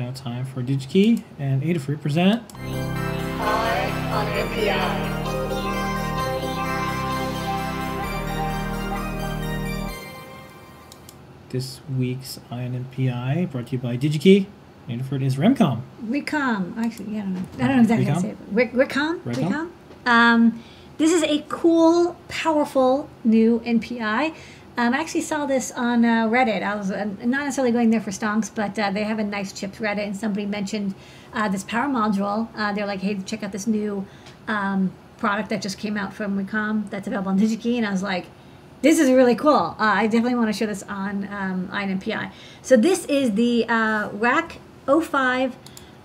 Now time for DigiKey and Adafruit present. On NPI. This week's EYE on NPI brought to you by DigiKey. Adafruit is Remcom. Recom. Actually, yeah, I don't know. I don't know exactly how to say it. Rickcom? Rickcom? Um, this is a cool, powerful new NPI. Um, I actually saw this on uh, Reddit. I was uh, not necessarily going there for stonks, but uh, they have a nice chips Reddit, and somebody mentioned uh, this power module. Uh, they're like, hey, check out this new um, product that just came out from Wacom that's available on DigiKey. And I was like, this is really cool. Uh, I definitely want to show this on um, EYE on NPI. So this is the uh, RAC 05,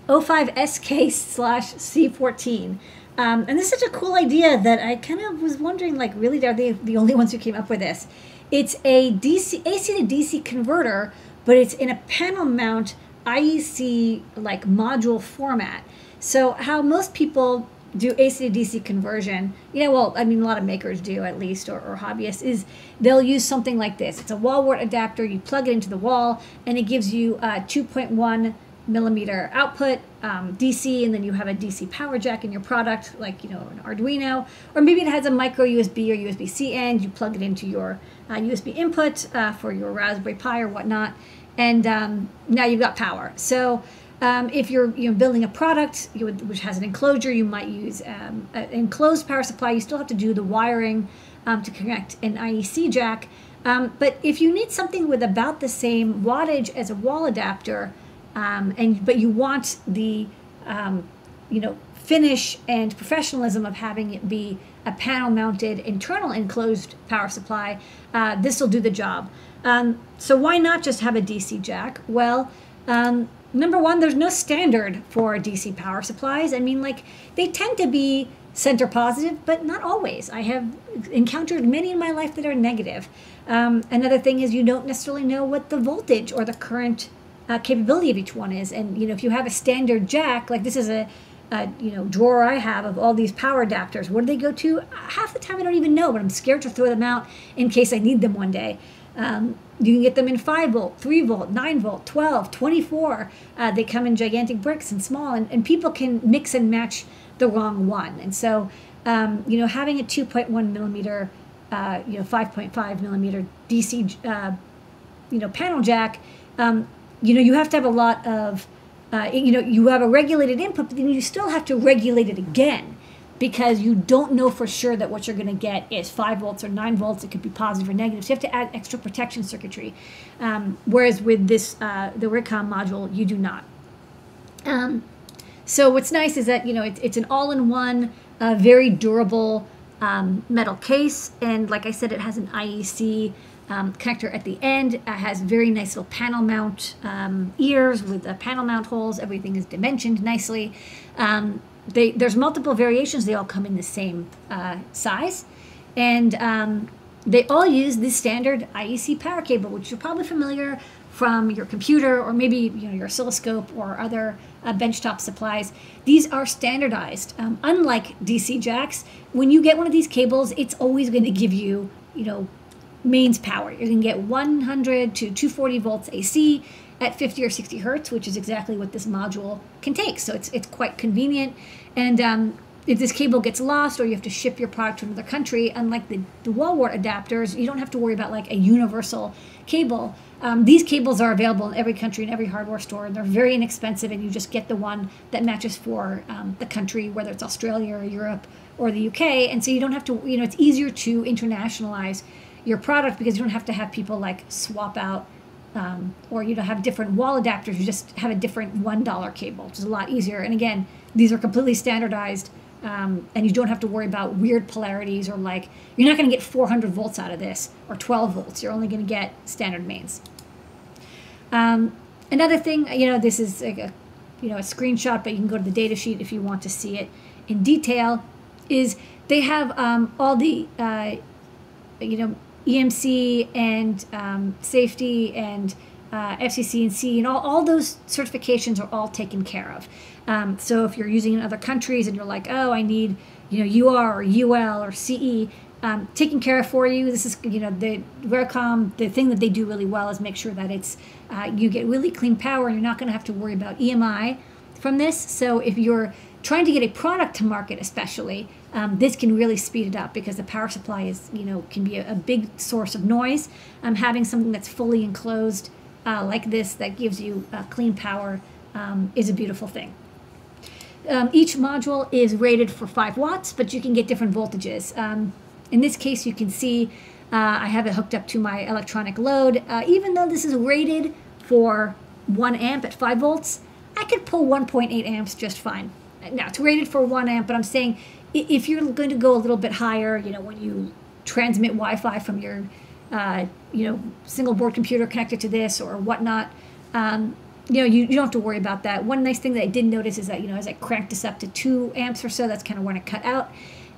05SK slash C14. Um, and this is such a cool idea that I kind of was wondering, like, really, are they the only ones who came up with this? It's a DC AC to DC converter, but it's in a panel mount IEC like module format. So how most people do AC to DC conversion, you know, well, I mean, a lot of makers do at least, or, or hobbyists, is they'll use something like this. It's a wall wart adapter. You plug it into the wall, and it gives you a 2.1 millimeter output um, DC, and then you have a DC power jack in your product, like you know an Arduino, or maybe it has a micro USB or USB C end. You plug it into your uh, USB input uh, for your Raspberry Pi or whatnot, and um, now you've got power. So. Um, if you're you know, building a product would, which has an enclosure, you might use um, an enclosed power supply. You still have to do the wiring um, to connect an IEC jack. Um, but if you need something with about the same wattage as a wall adapter, um, and but you want the um, you know finish and professionalism of having it be a panel mounted internal enclosed power supply uh, this will do the job. Um, so why not just have a dc jack? Well um, number one there's no standard for dc power supplies. I mean like they tend to be center positive but not always. I have encountered many in my life that are negative. Um, another thing is you don't necessarily know what the voltage or the current uh, capability of each one is. And you know, if you have a standard jack, like this is a, a, you know drawer I have of all these power adapters. Where do they go to? Half the time I don't even know, but I'm scared to throw them out in case I need them one day. Um, you can get them in 5 volt, 3 volt, 9 volt, 12, 24. Uh, they come in gigantic bricks and small, and, and people can mix and match the wrong one. And so, um, you know, having a 2.1 millimeter, uh, you know, 5.5 millimeter DC, uh, you know, panel jack um, you know you have to have a lot of uh, you know you have a regulated input but then you still have to regulate it again because you don't know for sure that what you're going to get is 5 volts or 9 volts. It could be positive or negative. So you have to add extra protection circuitry um, whereas with this uh, the Rickcom module you do not. Um, so what's nice is that you know it, it's an all-in-one uh, very durable um, metal case. And like i said it has an iec um, connector at the end. It has very nice little panel mount um, ears with the panel mount holes. Everything is dimensioned nicely. Um, they, there's multiple variations. They all come in the same uh, size. And um, they all use the standard IEC power cable, which you're probably familiar from your computer or maybe you know your oscilloscope or other uh, benchtop supplies. These are standardized. Um, unlike DC jacks, when you get one of these cables, it's always going to give you you know mains power. You can get 100 to 240 volts AC at 50 or 60 hertz, which is exactly what this module can take. So it's, it's quite convenient. And um, if this cable gets lost or you have to ship your product to another country, unlike the, the wall wart adapters, you don't have to worry about like a universal cable. Um, these cables are available in every country in every hardware store, and they're very inexpensive, and you just get the one that matches for um, the country, whether it's Australia or Europe or the UK. And so you don't have to, you know, it's easier to internationalize your product because you don't have to have people like swap out um, or you know have different wall adapters. You just have a different one dollar cable, which is a lot easier. And again, these are completely standardized, um, and you don't have to worry about weird polarities or like you're not going to get 400 volts out of this or 12 volts. You're only going to get standard mains. Um, another thing, you know, this is like a you know a screenshot, but you can go to the data sheet if you want to see it in detail. Is they have um, all the uh, you know EMC and um, safety and uh, FCC and C and all, all those certifications are all taken care of. Um, so if you're using in other countries and you're like, oh, I need you know UR or UL or CE, um, taken care of for you. This is, you know, the Vericom, the thing that they do really well is make sure that it's, uh, you get really clean power and you're not going to have to worry about EMI from this. So if you're trying to get a product to market, especially, um, this can really speed it up because the power supply is, you know, can be a, a big source of noise. Um, having something that's fully enclosed uh, like this that gives you uh, clean power um, is a beautiful thing. Um, each module is rated for 5 watts, but you can get different voltages. Um, in this case, you can see uh, I have it hooked up to my electronic load. Uh, even though this is rated for 1 amp at 5 volts, I could pull 1.8 amps just fine. Now, it's rated for 1 amp, but I'm saying if you're going to go a little bit higher, you know, when you transmit Wi-Fi from your, uh, you know, single board computer connected to this or whatnot, um, you know, you, you don't have to worry about that. One nice thing that I did notice is that, you know, as I cranked this up to two amps or so, that's kind of when it cut out.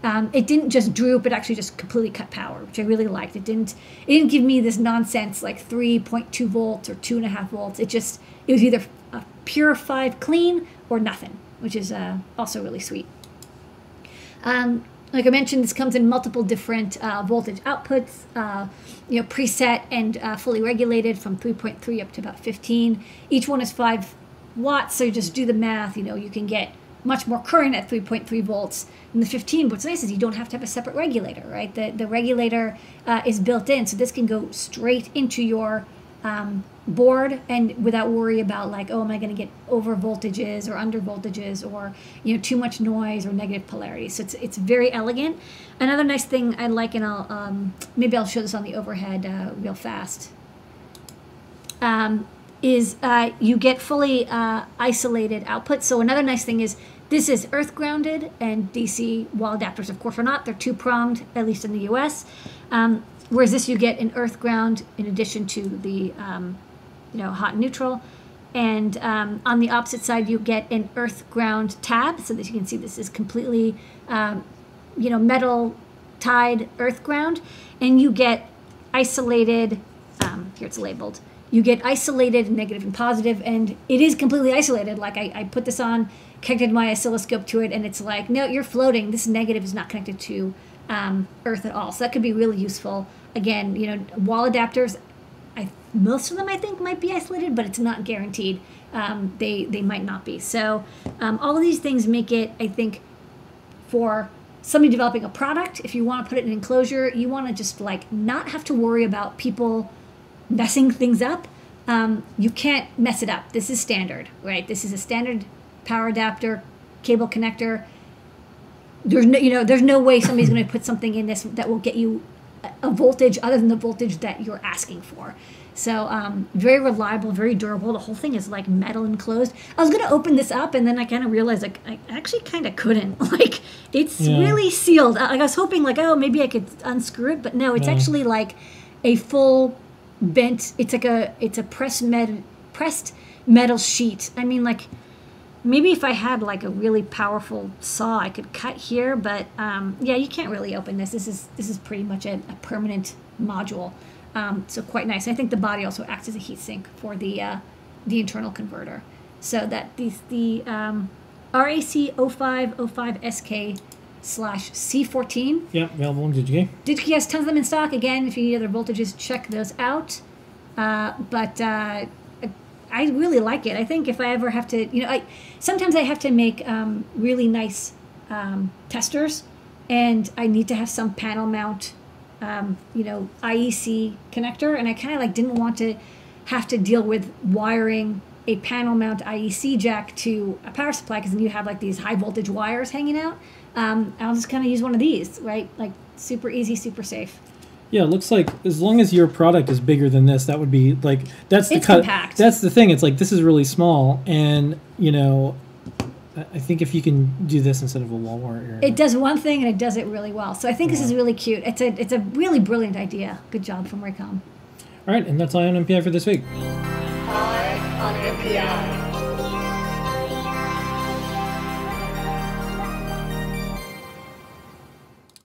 Um, it didn't just droop; it actually just completely cut power, which I really liked. It didn't it didn't give me this nonsense like 3.2 volts or two and a half volts. It just it was either a pure five clean or nothing, which is uh, also really sweet. Um, like I mentioned, this comes in multiple different uh, voltage outputs, uh, you know, preset and uh, fully regulated from 3.3 up to about 15. Each one is 5 watts, so just do the math. You know, you can get much more current at 3.3 volts than the 15. What's nice is you don't have to have a separate regulator, right? The, the regulator uh, is built in, so this can go straight into your um, board and without worry about like oh am i going to get over voltages or under voltages or you know too much noise or negative polarity. So it's it's very elegant. Another nice thing i like and i'll um, maybe i'll show this on the overhead uh, real fast um, is uh, you get fully uh, isolated output. So another nice thing is this is earth grounded and dc wall adapters of course are not. They're two pronged at least in the us um, whereas this you get an earth ground in addition to the um, you know, hot and neutral. And um, on the opposite side, you get an earth ground tab so that you can see this is completely, um, you know, metal tied earth ground. And you get isolated, um, here it's labeled, you get isolated negative and positive, and it is completely isolated. Like I, I put this on, connected my oscilloscope to it, and it's like, no, you're floating. This negative is not connected to um, Earth at all. So that could be really useful. Again, you know, wall adapters, most of them I think might be isolated, but it's not guaranteed. Um, they they might not be. So um, all of these things make it, I think, for somebody developing a product. If you want to put it in an enclosure, you want to just like not have to worry about people messing things up. Um, you can't mess it up. This is standard, right? This is a standard power adapter, cable connector. There's no, you know, there's no way somebody's going to put something in this that will get you a voltage other than the voltage that you're asking for. So um, very reliable, very durable. The whole thing is like metal enclosed. I was gonna open this up and then I kind of realized like I actually kind of couldn't. Like it's Yeah. really sealed. I, like I was hoping like oh maybe I could unscrew it, but no, it's actually like a full bent. It's like a it's a pressed med pressed metal sheet. I mean like maybe if I had like a really powerful saw, I could cut here. But um, yeah, you can't really open this. This is this is pretty much a, a permanent module. Um, so quite nice. I think the body also acts as a heat sink for the uh, the internal converter, so that the the um, RAC 0505 SK slash C14 Yep, available on DigiKey. DigiKey has tons of them in stock. Again, if you need other voltages, check those out. Uh, but uh, I really like it. I think if I ever have to, you know, I sometimes I have to make um, really nice um, testers, and I need to have some panel mount, um, you know, IEC connector, and I kind of like didn't want to have to deal with wiring a panel mount IEC jack to a power supply because then you have like these high voltage wires hanging out. Um, I'll just kind of use one of these, right? Like super easy, super safe. Yeah, it looks like as long as your product is bigger than this, that would be like that's the It's cut. compact. That's the thing. It's like this is really small, and you know, I I think if you can do this instead of a wall wart area, It does one thing and it does it really well. So I think this is really cute. It's a it's a really brilliant idea. Good job from Raycom. all right, and that's all on NPI for this week. High on NPI.